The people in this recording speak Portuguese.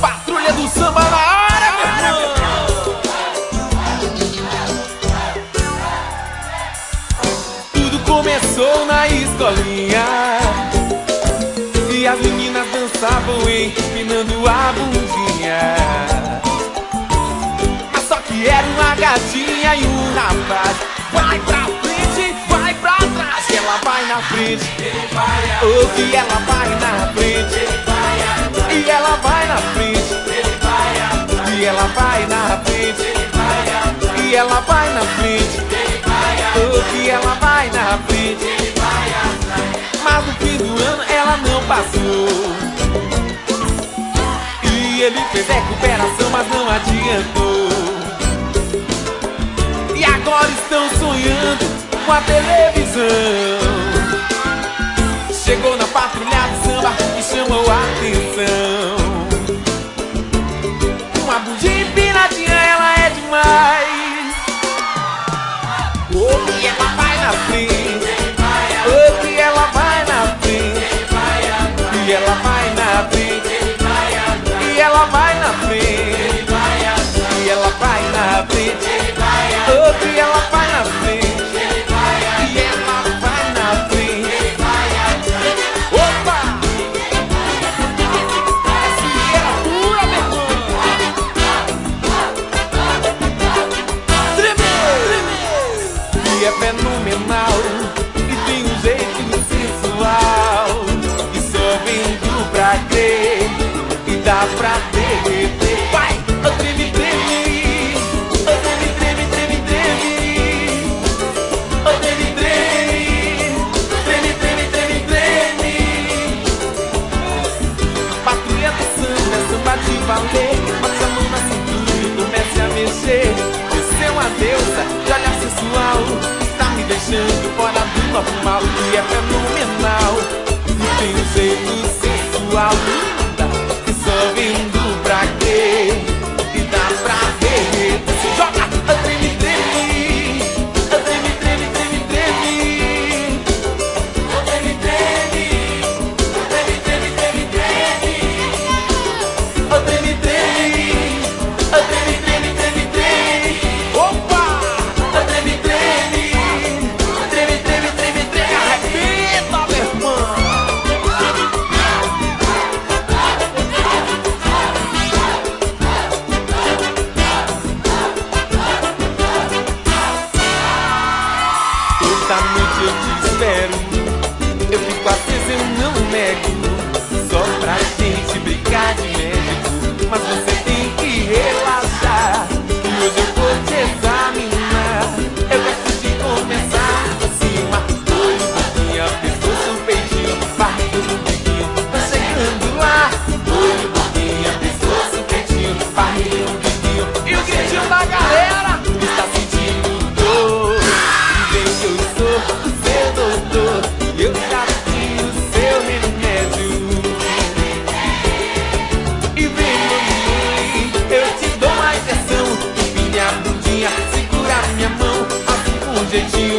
Patrulha do samba na área, meu irmão. Tudo começou na escolinha e as meninas dançavam empinando a bundinha. Mas só que era uma gatinha e um rapaz. Vai pra ela vai na frente. O que ela vai na frente. E ela vai na frente. E ela vai na frente. E ela vai na frente. O que ela vai na frente. Mas no fim do ano ela não passou. E ele fez recuperação, mas não adiantou. E agora estão sonhando uma a televisão. Chegou na patrulha do samba e chamou a atenção. Okay. essa noite eu te espero. Eu fico acesa, eu não nego. jeitinho.